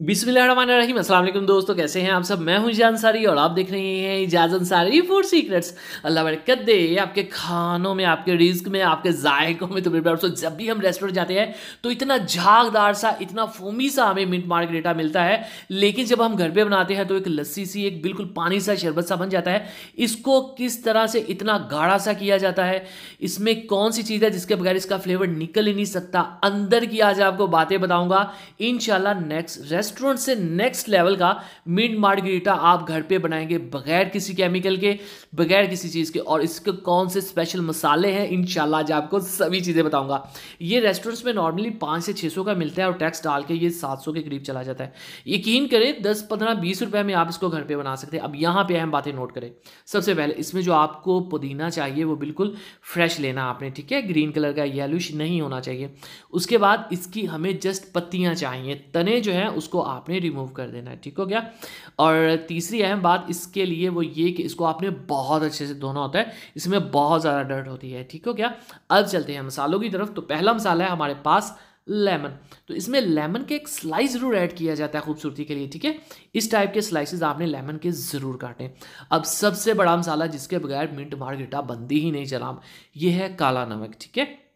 बिस्मिल्लाहिर्रहमानिर्रहीम। अस्सलाम वालेकुम दोस्तों, कैसे हैं आप सब? मैं हूँ जान सारी और आप देख रहे हैं इजाज अंसारी फ़ूड सीक्रेट्स। अल्लाह बरकत दे आपके खानों में, आपके रिस्क में, आपके जायकों में तो मेरे दोस्तों, जब भी हम रेस्टोरेंट जाते हैं तो इतना झागदार सा, इतना फोमी सा हमें मिंट मार्गरेटा मिलता है। लेकिन जब हम घर पर बनाते हैं तो एक लस्सी सी, एक बिल्कुल पानी सा शरबत सा बन जाता है। इसको किस तरह से इतना गाढ़ा सा किया जाता है? इसमें कौन सी चीज़ है जिसके बगैर इसका फ्लेवर निकल ही नहीं सकता? अंदर की आज आपको बातें बताऊँगा। इनशाला नेक्स्ट रेस्ट रेस्टोरेंट से नेक्स्ट लेवल का मिड मार्गरीटा आप घर पे बनाएँगे बगैर किसी केमिकल के, बगैर किसी चीज़ के। और इसके कौन से स्पेशल मसाले हैं इन आज आपको सभी चीज़ें बताऊँगा। ये रेस्टोरेंट्स में नॉर्मली पाँच से छः का मिलता है और टैक्स डाल के ये सात सौ के करीब चला जाता है। यकीन करें, दस, पंद्रह, बीस रुपये में आप इसको घर पर बना सकते हैं। अब यहाँ पर अहम बातें नोट करें। सबसे पहले इसमें जो आपको पुदीना चाहिए, वो बिल्कुल फ्रेश लेना आपने, ठीक है? ग्रीन कलर का येलोश नहीं होना चाहिए। उसके बाद इसकी हमें जस्ट पत्तियाँ चाहिए। तने जो है, उसको उसको आपने रिमूव कर देना है, ठीक हो गया? और तीसरी अहम बात इसके लिए वो ये कि इसको आपने बहुत अच्छे से धोना होता है, इसमें बहुत ज़्यादा डर्ट होती है, ठीक हो गया? अब चलते हैं मसालों की तरफ़ तो पहला मसाला है हमारे पास लेमन तो इसमें लेमन के एक स्लाइस ज़रूर ऐड किया जाता है खूबसूरती के लिए, ठीक है? इस टाइप के स्लाइसेस आपने लेमन के ज़रूर काटें। अब सबसे बड़ा मसाला जिसके बगैर मिंट मार्गेटा बंदी ही नहीं चला ये है काला नमक, ठीक है?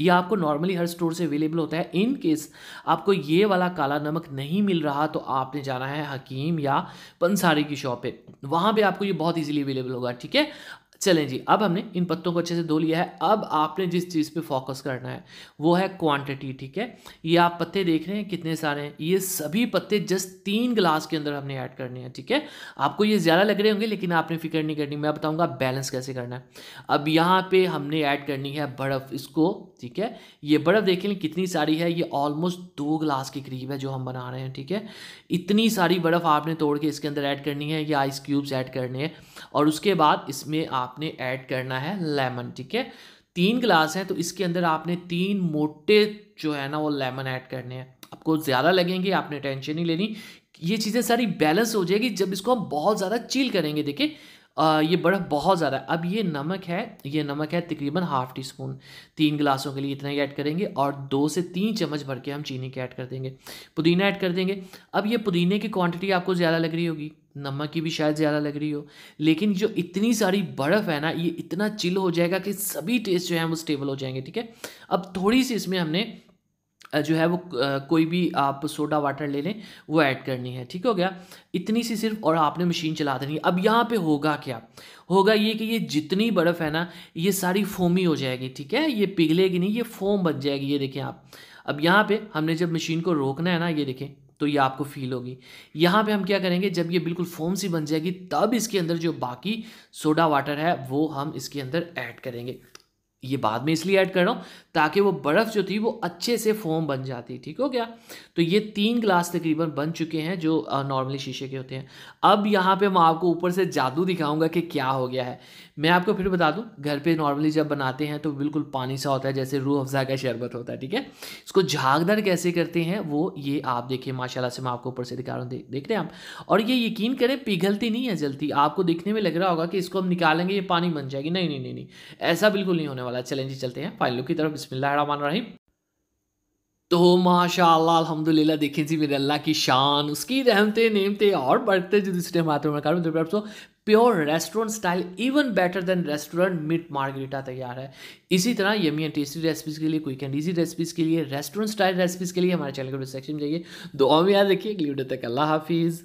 ये आपको नॉर्मली हर स्टोर से अवेलेबल होता है। इन केस आपको ये वाला काला नमक नहीं मिल रहा तो आपने जाना है हकीम या पंसारी की शॉप पे। वहाँ पे आपको ये बहुत इजीली अवेलेबल होगा, ठीक है? चलें जी, अब हमने इन पत्तों को अच्छे से धो लिया है। अब आपने जिस चीज़ पे फोकस करना है, वो है क्वांटिटी ठीक है? ये आप पत्ते देख रहे हैं, कितने सारे हैं? ये सभी पत्ते जस्ट तीन गिलास के अंदर हमने ऐड करने हैं, ठीक है? आपको ये ज़्यादा लग रहे होंगे, लेकिन आपने फ़िक्र नहीं करनी। मैं बताऊँगा बैलेंस कैसे करना है। अब यहाँ पर हमने ऐड करनी है बर्फ़ इसको, ठीक है? ये बर्फ़ देख लें, कितनी सारी है? ये ऑलमोस्ट दो ग्लास के करीब है जो हम बना रहे हैं, ठीक है? इतनी सारी बर्फ़ आपने तोड़ के इसके अंदर ऐड करनी है, या आइस क्यूब्स ऐड करने हैं। और उसके बाद इसमें आप आपने ऐड करना है लेमन, ठीक है? तीन गिलास हैं तो इसके अंदर आपने तीन मोटे जो है ना, वो लेमन ऐड करने हैं। आपको ज़्यादा लगेंगे, आपने टेंशन नहीं लेनी। ये चीज़ें सारी बैलेंस हो जाएगी जब इसको हम बहुत ज़्यादा चील करेंगे, देखिए। ये बर्फ़ बहुत ज़्यादा। अब ये नमक है, ये नमक है तकरीबन हाफ़ टी स्पून। तीन गिलासों के लिए इतना ही ऐड करेंगे और दो से तीन चम्मच भर के हम चीनी के ऐड कर देंगे। पुदीना ऐड कर देंगे। अब ये पुदीने की क्वांटिटी आपको ज़्यादा लग रही होगी। नमक की भी शायद ज़्यादा लग रही हो। लेकिन जो इतनी सारी बर्फ़ है ना, ये इतना चिल हो जाएगा कि सभी टेस्ट जो है वो स्टेबल हो जाएँगे, ठीक है? अब थोड़ी सी इसमें हमने जो है वो कोई भी आप सोडा वाटर ले लें, वो ऐड करनी है, ठीक हो गया? इतनी सी सिर्फ़ और आपने मशीन चला देनी है। अब यहाँ पे होगा क्या? होगा ये कि ये जितनी बर्फ़ है ना, ये सारी फोमी हो जाएगी, ठीक है? ये पिघलेगी नहीं, ये फोम बन जाएगी, ये देखें आप। अब यहाँ पे हमने जब मशीन को रोकना है ना, ये देखें। तो ये आपको फील होगी। यहाँ पे हम क्या करेंगे, जब ये बिल्कुल फोम सी बन जाएगी, तब इसके अंदर जो बाकी सोडा वाटर है, वो हम इसके अंदर ऐड करेंगे। ये बाद में इसलिए ऐड कर रहा हूँ, ताकि वो बर्फ़ जो थी वो अच्छे से फोम बन जाती, ठीक हो गया? तो ये तीन ग्लास तकरीबन बन चुके हैं जो नॉर्मली शीशे के होते हैं। अब यहाँ पे मैं आपको ऊपर से जादू दिखाऊँगा कि क्या हो गया है। मैं आपको फिर बता दूँ, घर पे नॉर्मली जब बनाते हैं तो बिल्कुल पानी सा होता है, जैसे रूह अफ़ज़ा का शरबत होता है, ठीक है? इसको झागदार कैसे करते हैं, वो ये आप देखिए माशाला से मैं आपको ऊपर से दिखा रहा हूँ देख रहे हैं आप। और ये यकीन करें, पिघलती नहीं है जल्दी। आपको देखने में लग रहा होगा कि इसको हम निकालेंगे, ये पानी बन जाएगी। नहीं नहीं नहीं, ऐसा बिल्कुल नहीं होने वाला। चलें जी चलते हैं। फाइलों की तरफ़। बिस्मिल्लाह तो माशाल्लाह, अल्हम्दुलिल्लाह देखें जी, मेरे अल्लाह की शान, उसकी रहमते, नेमते और बढ़ते जो दूसरे मात्रों में करूँ तो pure restaurant style even better than restaurant mint margarita तैयार है। इसी तरह यमी एंड टेस्टी रेसिपीज़ के लिए क्विक एंड ईजी रेसिपीज़ के लिए रेस्टोरेंट स्टाइल रेसिपीज़ के लिए हमारे चैनल को सेक्शन में जाइए। दुआ में याद रखिए। अगली वीडियो तक अल्लाह हाफिज़।